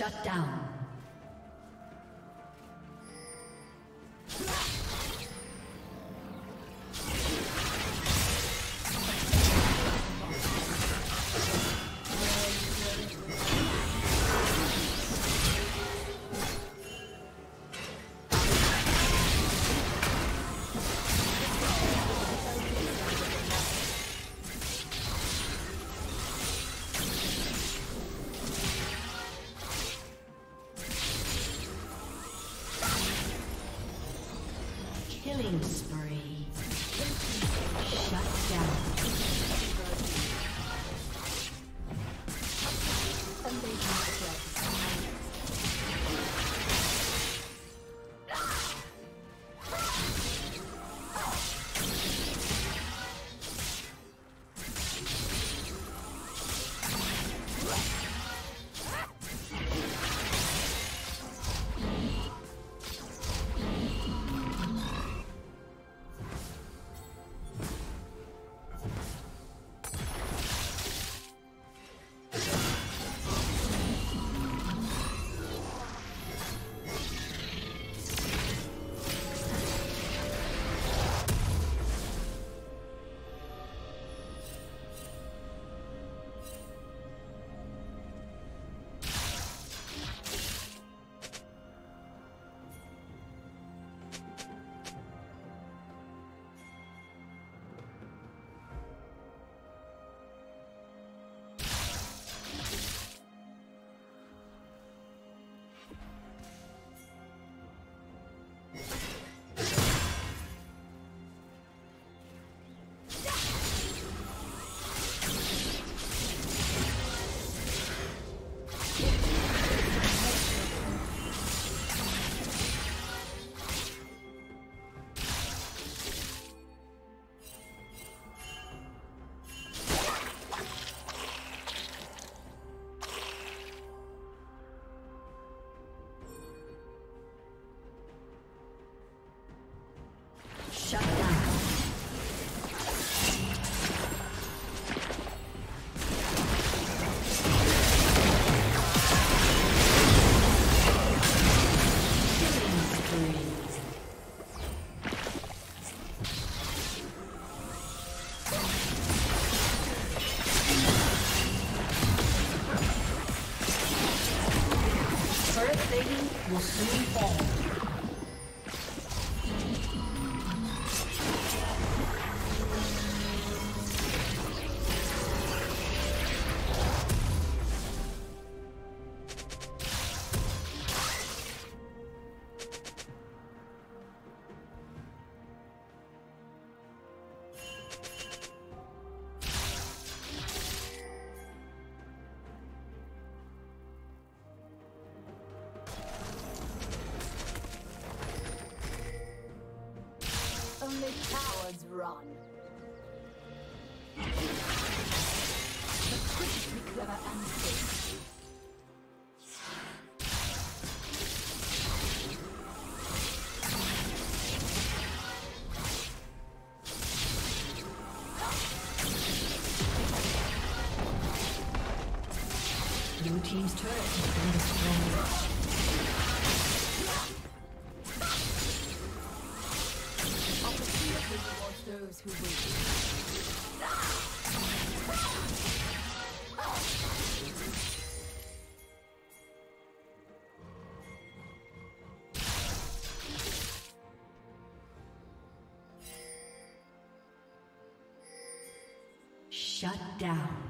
Shut down. Killing team's turret has been destroyed. those who wait. Shut down.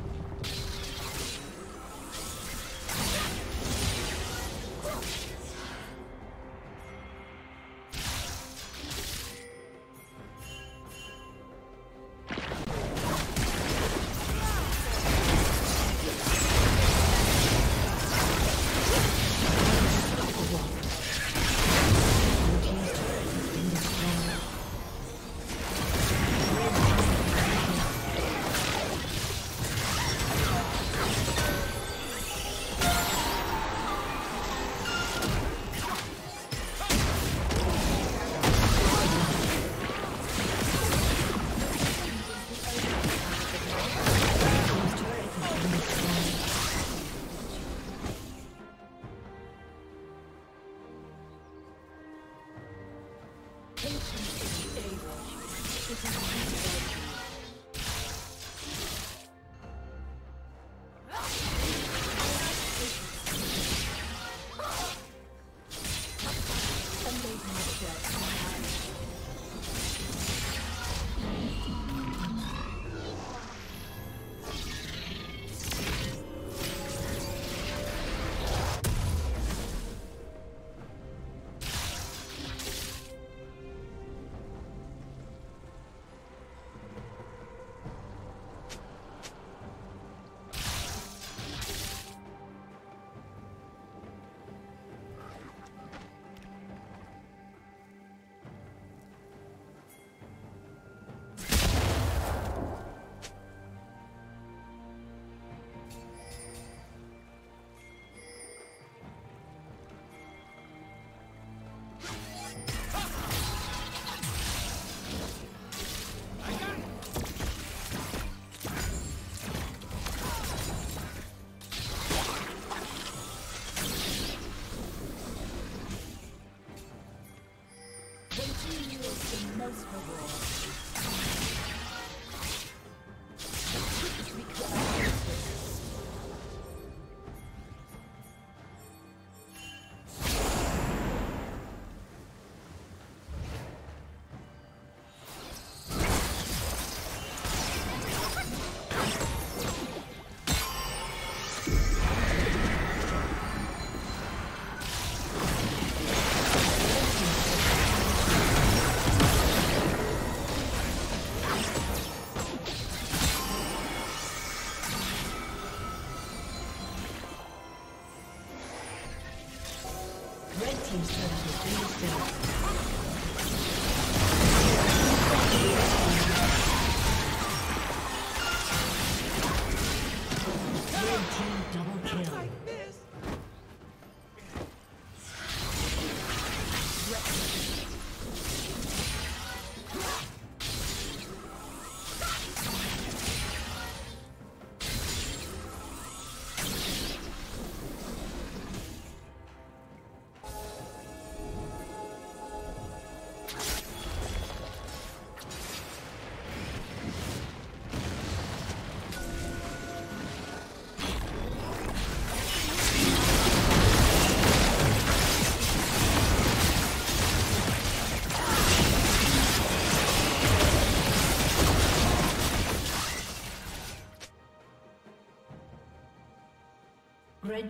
Unstoppable.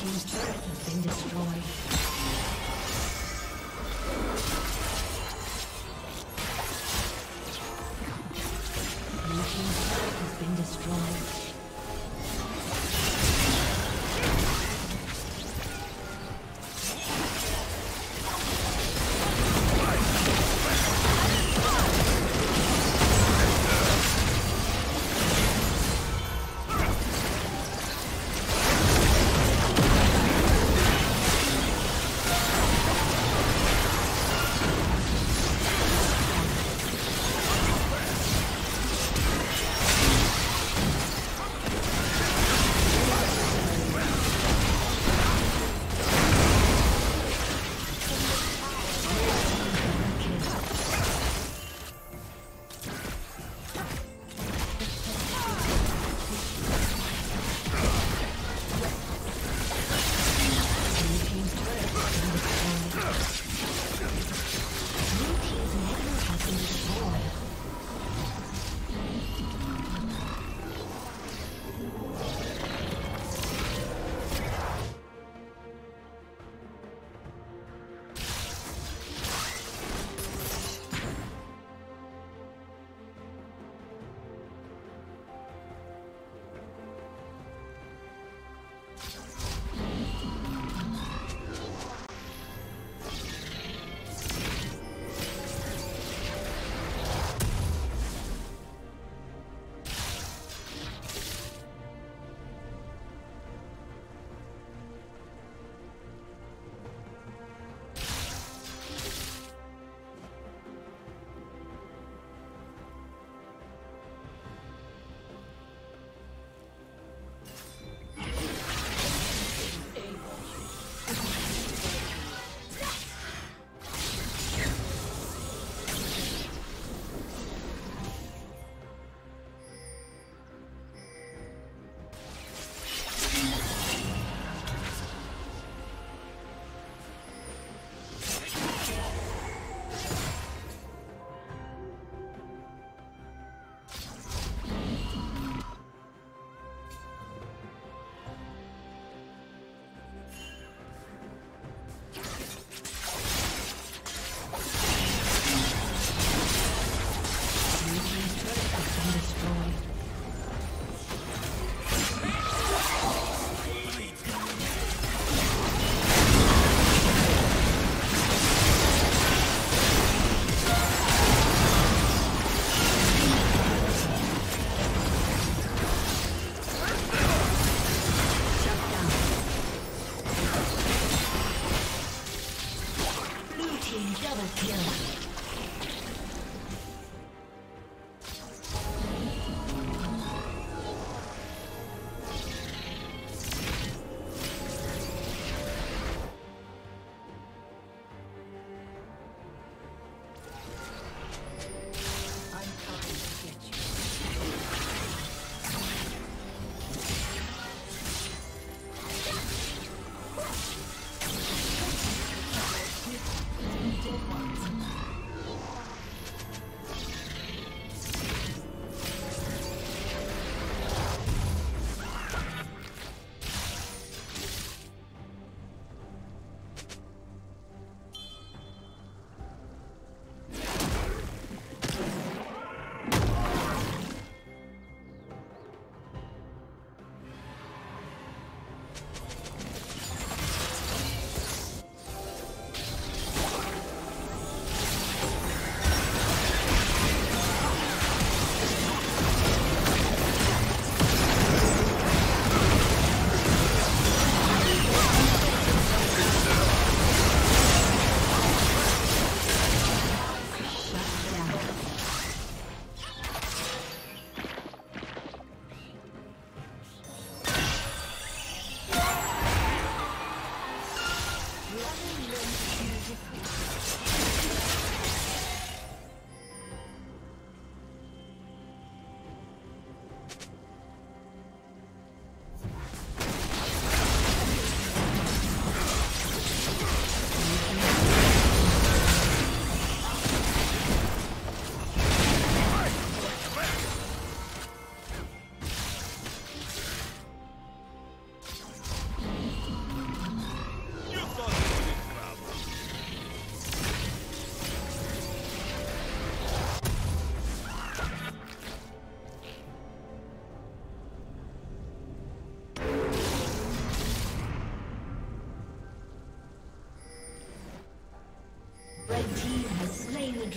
team's. turret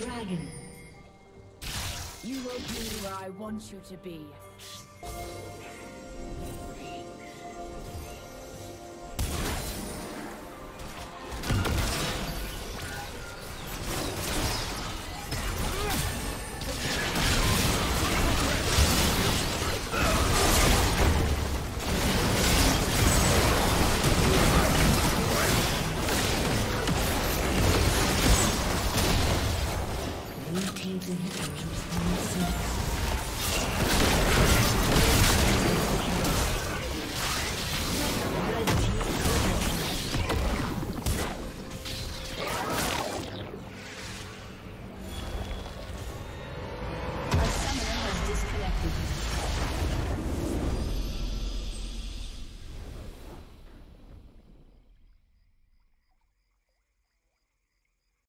dragon. You will be where I want you to be.